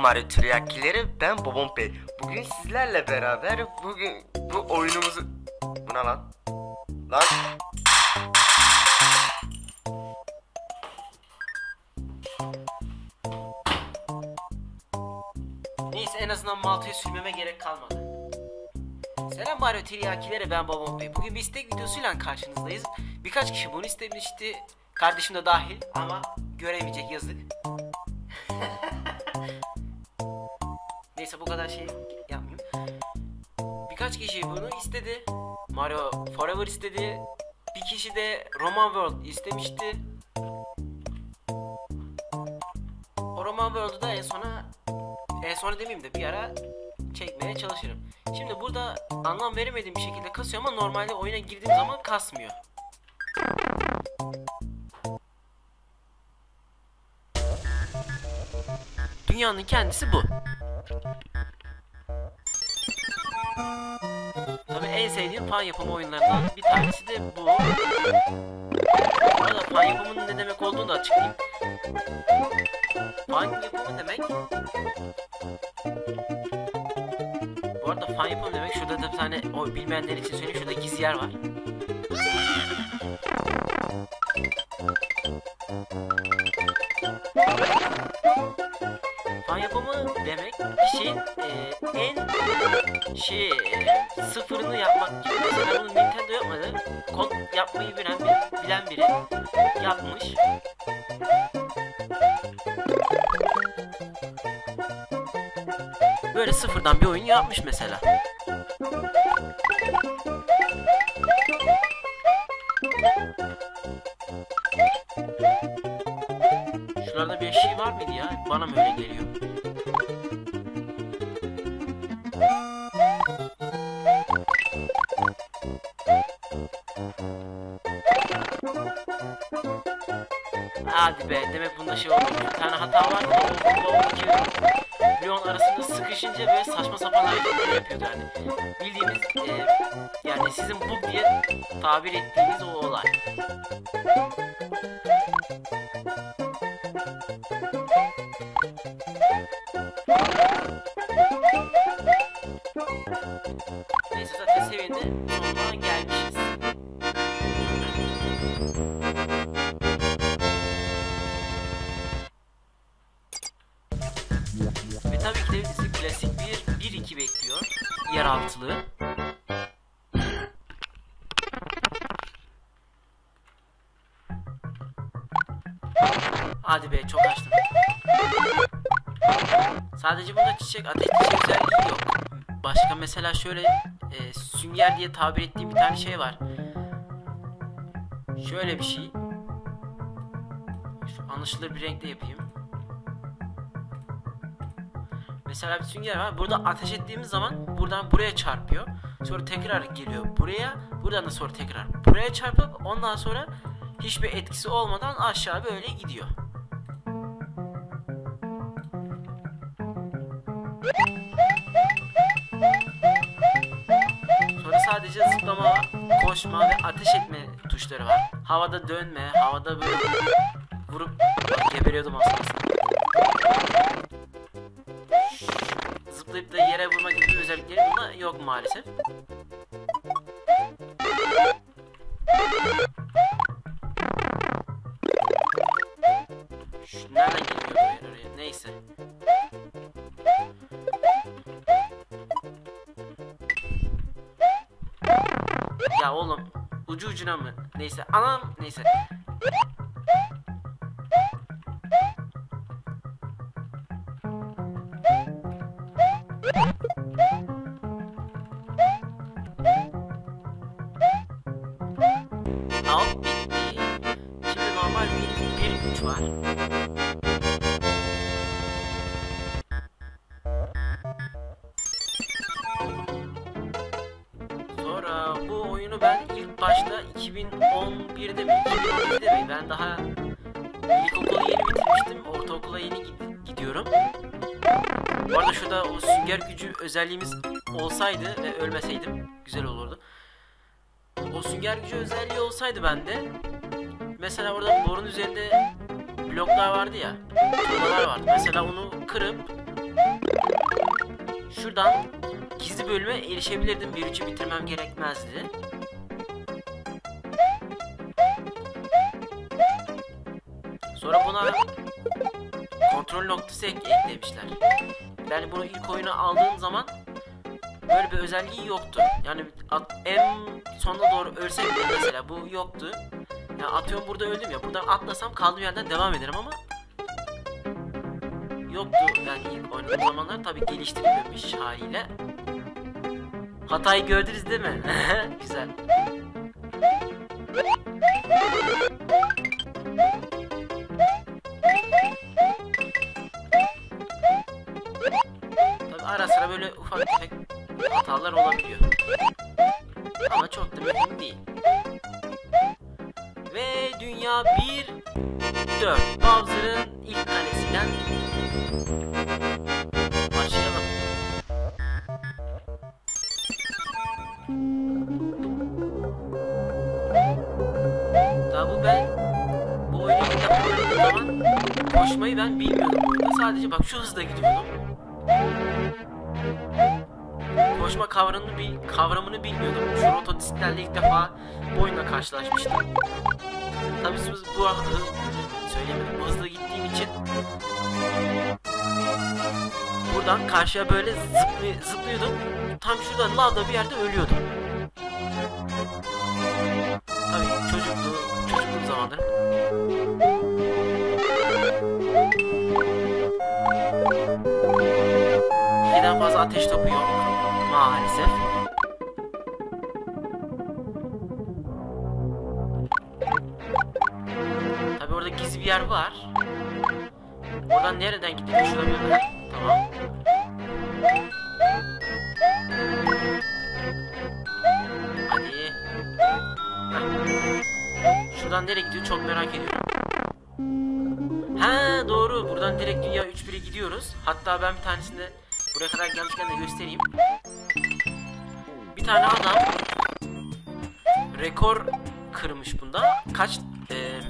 Mario Triyakileri ben Bobon Bey. Bugün sizlerle beraber bugün bu oyunumuzu... Bu ne lan? Lan Neyse en azından Malta'ya sürmeme gerek kalmadı. Selam Mario Tiryakilere ben Babam Bey. Bugün bir istek videosuyla karşınızdayız. Birkaç kişi bunu istemişti. Kardeşim de dahil ama göremeyecek yazık. Neyse bu kadar şey yapmayayım. Birkaç kişi bunu istedi. Mario Forever istedi. Bir kişi de Roman World istemişti. O Roman World'u da en sona en sonra demeyeyim de bir ara çekmeye çalışırım. Şimdi burada anlam veremediğim bir şekilde kasıyor ama normalde oyuna girdiğim zaman kasmıyor. Dünyanın kendisi bu. Tabii en sevdiğim fan yapımı oyunlarından bir tanesi de bu. Bu arada fan yapımının ne demek olduğunu da açıklayayım. Fan yapımı demek Bu arada fan yapımı demek şurada da bir tane o bilmeyenler için söyleyeyim şurada gizli yer var. Fan yapımı demek bir e, en şey e, sıfırını yapmak gibi. Mesela bunu Nintendo yapmadı. Kod yapmayı bilen, bir, bilen biri yapmış. Böyle sıfırdan bir oyun yapmış mesela. Var mıydı ya? Bana mı öyle geliyor? Hadi be demek bunda şey oldu. Bir tane hata var da o, iki bloğun arasında sıkışınca böyle saçma sapan hareketler yapıyordu yani. Bildiğimiz e, yani sizin bug diye tabir ettiğiniz o olay. Klasik bir 1-2 bekliyor. Yeraltılı. Hadi be çok açtım. Sadece bunda çiçek ateş çiçek özelliği yok. Başka mesela şöyle e, sünger diye tabir ettiğim bir tane şey var. Şöyle bir şey. Anlaşılır bir renkte yapayım. Mesela bir sünger var. Burada ateş ettiğimiz zaman buradan buraya çarpıyor. Sonra tekrar geliyor buraya. Buradan da sonra tekrar buraya çarpıp ondan sonra hiçbir etkisi olmadan aşağı böyle gidiyor. Sonra sadece zıplama, koşma ve ateş etme tuşları var. Havada dönme, havada böyle vurup geberiyordum aslında. Zıplayıp da yere vurma gibi özellikleri bunda yok maalesef. Şu nereden. Ya oğlum ucu ucuna mı? Neyse anam neyse. Sonra bu oyunu ben ilk başta 2011'de mi 2012'de mi ben daha ilkokulu yeni bitirmiştim. Ortaokula yeni gid- gidiyorum. Bu arada şurada o sünger gücü özelliğimiz olsaydı ve ölmeseydim güzel olurdu. O sünger gücü özelliği olsaydı bende mesela orada borun üzerinde bloklar vardı ya tuğlalar vardı. Mesela onu kırıp şuradan gizli bölüme erişebilirdim. Bir üçü bitirmem gerekmezdi. Sonra buna kontrol noktası ek eklemişler. Yani bunu ilk oyuna aldığın zaman böyle bir özelliği yoktu. Yani en sonuna doğru bile mesela bu yoktu. Ya atıyorum burada öldüm ya. Buradan atlasam kaldığım yerden devam ederim ama yoktu yani ilk oynadığım zamanlar tabi geliştirilmemiş haliyle. Hatayı gördünüz değil mi? Güzel. Zaman koşmayı ben bilmiyordum. Sadece bak şu hızda gidiyordum. Koşma kavramını, bil, kavramını bilmiyordum. Şu rototistlerle ilk defa bu oyunla karşılaşmıştım. Tabii siz bu hız, söylemedim bu hızla gittiğim için buradan karşıya böyle zıplay, zıplıyordum. Tam şurada lavda bir yerde ölüyordum. Fazla ateş topu yok. Maalesef. Tabi orada gizli bir yer var. Oradan nereden bir yer. Tamam. Hadi. Şuradan nereye gidiyor çok merak ediyorum. Ha doğru. Buradan direkt dünya 3-1'e gidiyoruz. Hatta ben bir tanesinde kadar gelmişken de göstereyim. Bir tane adam rekor kırmış bunda. Kaç e,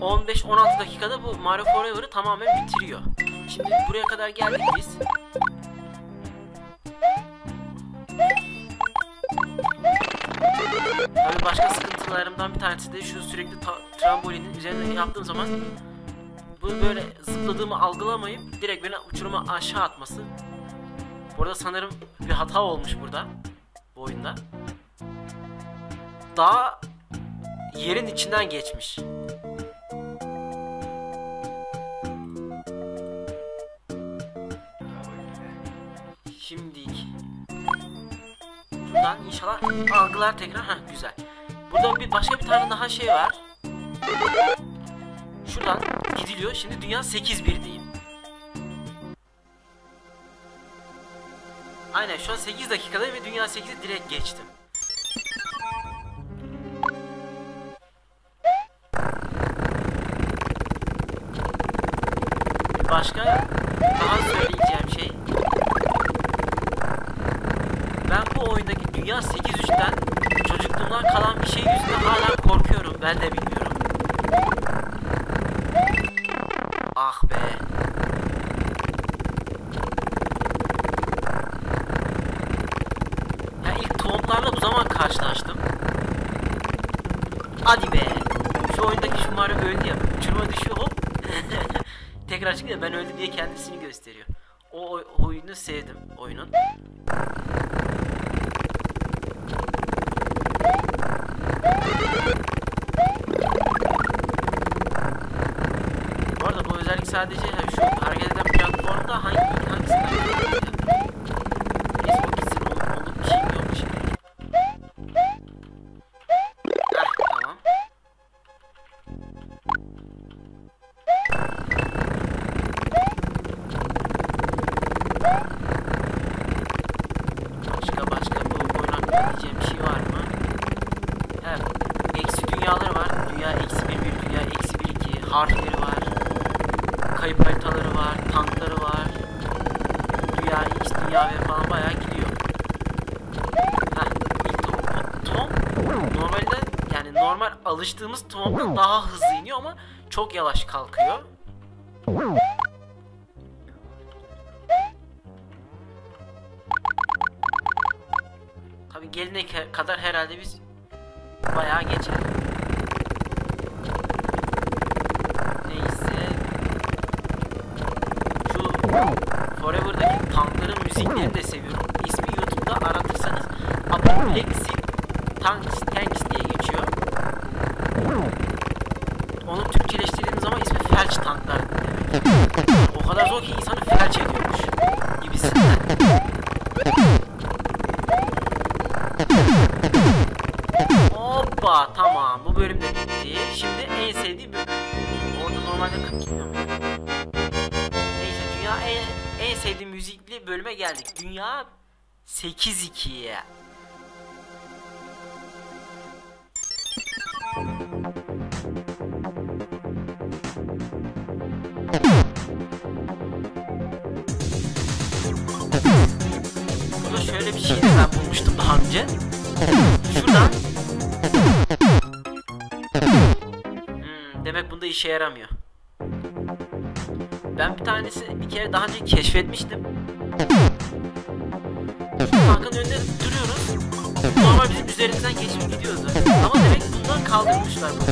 15-16 dakikada bu Mario Forever'ı tamamen bitiriyor. Şimdi buraya kadar geldik biz. Tabii başka sıkıntılarımdan bir tanesi de şu sürekli trambolinin üzerine yaptığım zaman bu böyle zıpladığımı algılamayıp direkt beni uçuruma aşağı atması. Burada sanırım bir hata olmuş burada bu oyunda. Daha yerin içinden geçmiş. Şimdilik. Şuradan inşallah algılar tekrar. Heh güzel. Burada bir başka bir tane daha şey var. Şuradan gidiliyor. Şimdi dünya 8-1'deyim. Aynen şu an 8 dakikada ve dünya 8'i direkt geçtim. Başka daha söyleyeceğim şey. Ben bu oyundaki Dünya 8-3'ten çocukluğumdan kalan bir şey yüzünden hala korkuyorum. Ben de bilmiyorum. Ah be. Ya ilk tohumlarla bu zaman karşılaştım. Hadi be. Şu oyundaki şu Mario öldü ya. Uçuruma düşüyor hop. Tekrar çıkıyor ben öldüm diye kendisini gösteriyor. O oy- oyunu sevdim oyunun. Bu arada bu özellik sadece şu hareket eden harfleri var. Kayıp haritaları var, tankları var. Dünya, X dünya ve falan bayağı gidiyor. Tom, normalde yani normal alıştığımız Tom'dan daha hızlı iniyor ama çok yavaş kalkıyor. Tabi gelene kadar herhalde biz bayağı geçer. Forever'daki tankların müziklerini de seviyorum. İsmi YouTube'da aratırsanız Apoplexy Tanks, Tanks diye geçiyor. Onu Türkçeleştirdiğim zaman ismi felç tanklar demek. O kadar zor ki insanı felç ediyormuş gibisinden. Hoppa tamam bu bölüm de bitti. Şimdi en sevdiğim bölüm. Orada normalde 40 gitmiyor müzikli bölüme geldik. Dünya 8-2'ye. Burada şöyle bir şey ben bulmuştum daha önce. Şuradan. Hmm, demek bunda işe yaramıyor. Ben bir tanesi bir kere daha önce keşfetmiştim. Tankın önünde duruyoruz. Normal bizim üzerimizden geçip gidiyordu. Ama demek bundan kaldırmışlar bu.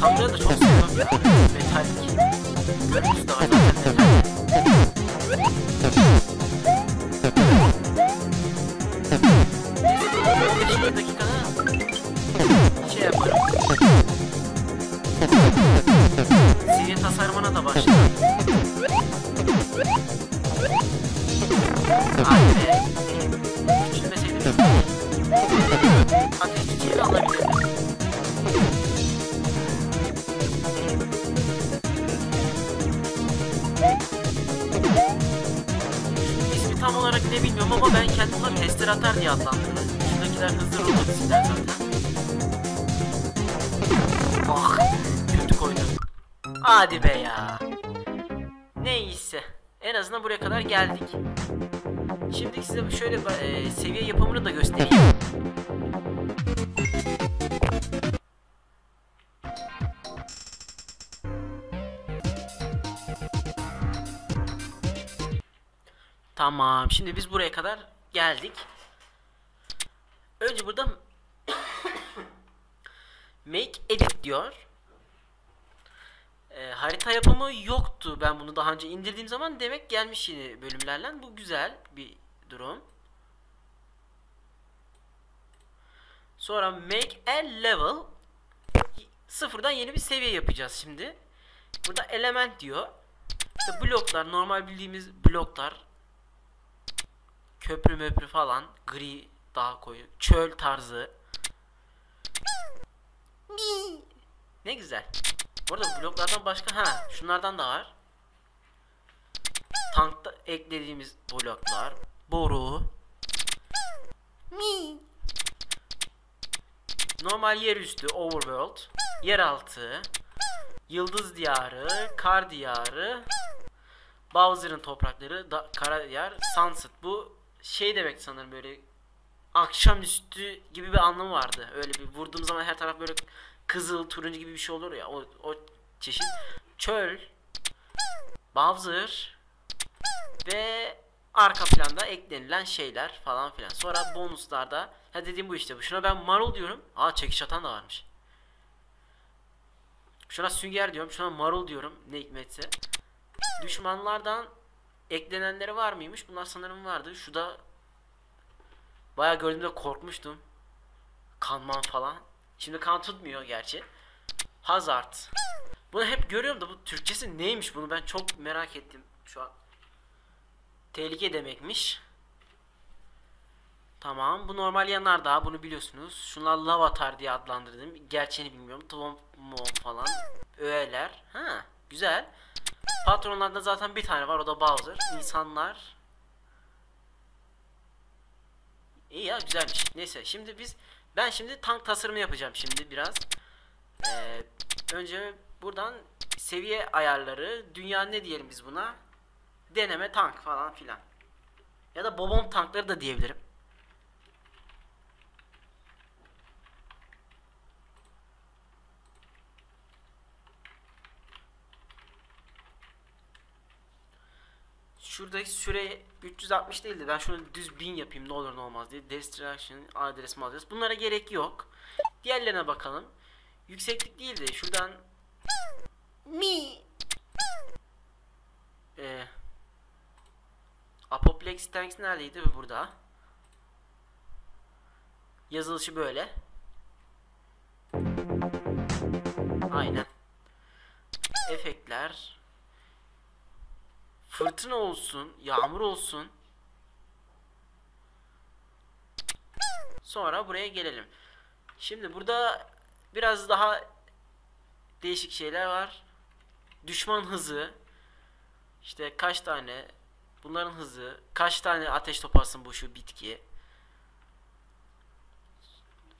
Tankları da çok seviyorum ya. Metalik. Görüntüsü de ne bilmiyorum ama ben kendim buna tester atar diye adlandırdım. Şuradakiler hızlı robotikler zaten. Ah kötü koydum. Hadi be ya. Neyse. En azından buraya kadar geldik. Şimdi size şöyle e, seviye yapımını da göstereyim. Tamam. Şimdi biz buraya kadar geldik. Önce burada Make Edit diyor. Ee, harita yapımı yoktu. Ben bunu daha önce indirdiğim zaman demek gelmiş yeni bölümlerle. Bu güzel bir durum. Sonra make a level sıfırdan yeni bir seviye yapacağız şimdi. Burada element diyor. İşte bloklar, normal bildiğimiz bloklar. Köprü möprü falan. Gri daha koyu. Çöl tarzı. Ne güzel. Bu arada bloklardan başka ha şunlardan da var. Tankta eklediğimiz bloklar. Boru. Normal yerüstü overworld. Yeraltı. Yıldız diyarı. Kar diyarı. Bowser'ın toprakları. Da, kara diyar. Sunset. Bu şey demek sanırım böyle akşamüstü gibi bir anlamı vardı. Öyle bir vurduğum zaman her taraf böyle kızıl, turuncu gibi bir şey olur ya. O, o çeşit. Çöl. Bowser. Ve arka planda eklenilen şeyler falan filan. Sonra bonuslarda ha dediğim bu işte. Şuna ben marul diyorum. Aa çekiş atan da varmış. Şuna sünger diyorum. Şuna marul diyorum. Ne hikmetse. Düşmanlardan eklenenleri var mıymış? Bunlar sanırım vardı. Şu da bayağı gördüğümde korkmuştum. Kanman falan. Şimdi kan tutmuyor gerçi. Hazard. Bunu hep görüyorum da bu Türkçesi neymiş bunu ben çok merak ettim şu an. Tehlike demekmiş. Tamam bu normal yanardağ bunu biliyorsunuz. Şunlar lavatar diye adlandırdım. Gerçeğini bilmiyorum. Tom falan. Öğeler. Ha güzel. Patronlarda zaten bir tane var o da Bowser. İnsanlar. İyi ya güzelmiş. Neyse şimdi biz ben şimdi tank tasarımı yapacağım şimdi biraz. Ee, önce buradan seviye ayarları, dünya ne diyelim biz buna? Deneme tank falan filan. Ya da bobom tankları da diyebilirim. Şuradaki süre 360 değildi. Ben şunu düz 1000 yapayım ne olur ne olmaz diye. Destruction, adres adres. Bunlara gerek yok. Diğerlerine bakalım. Yükseklik değil de şuradan mi ee, Apoplex Tanks neredeydi? Burada. Yazılışı böyle. Aynen. Efektler. Fırtına olsun, yağmur olsun. Sonra buraya gelelim. Şimdi burada biraz daha değişik şeyler var. Düşman hızı. İşte kaç tane bunların hızı, kaç tane ateş toparsın bu şu bitki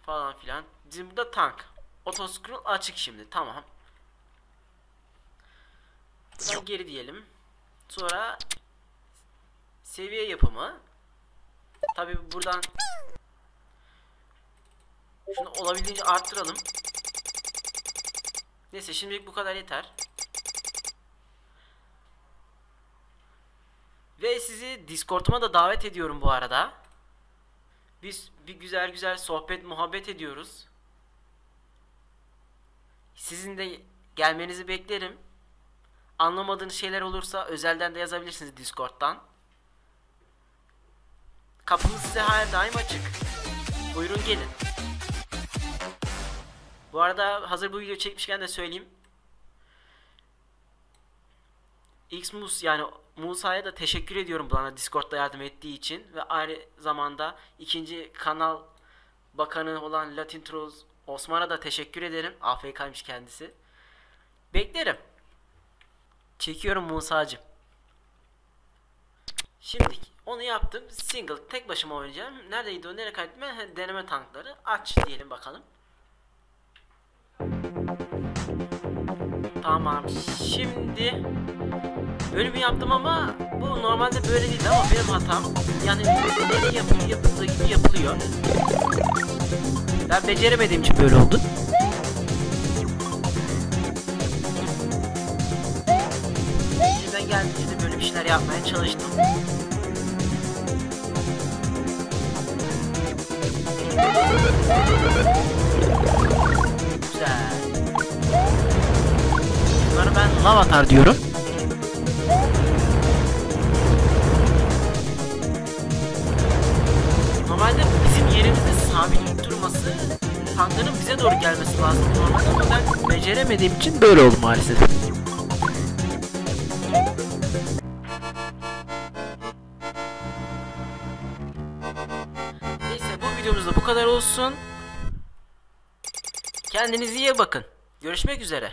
falan filan. Bizim burada tank. Otoscroll açık şimdi. Tamam. Buradan geri diyelim. Sonra seviye yapımı. Tabi buradan şunu olabildiğince arttıralım. Neyse şimdilik bu kadar yeter. Ve sizi Discord'uma da davet ediyorum bu arada. Biz bir güzel güzel sohbet muhabbet ediyoruz. Sizin de gelmenizi beklerim. Anlamadığınız şeyler olursa özelden de yazabilirsiniz Discord'dan. Kapımız size her daim açık. Buyurun gelin. Bu arada hazır bu video çekmişken de söyleyeyim. Xmus yani Musa'ya da teşekkür ediyorum bana Discord'da yardım ettiği için ve aynı zamanda ikinci kanal bakanı olan Latin Trolls Osman'a da teşekkür ederim. AFK'ymış kendisi. Beklerim. Çekiyorum Musa'cım. Şimdi onu yaptım. Single tek başıma oynayacağım. Neredeydi o? Nereye kaydettim? Deneme tankları. Aç diyelim bakalım. Tamam. Şimdi bölümü yaptım ama bu normalde böyle değil ama benim hatam. Yani ne yapılıyor, yapıldığı gibi yapılıyor. Ben beceremediğim için böyle oldu. Geldiğince böyle bir şeyler yapmaya çalıştım. Güzel. Bunları ben lavatar diyorum. Normalde bizim yerimizde sabit durması tankların bize doğru gelmesi lazım normalde ama ben beceremediğim için böyle oldu maalesef. Olsun. Kendinize iyi bakın. Görüşmek üzere.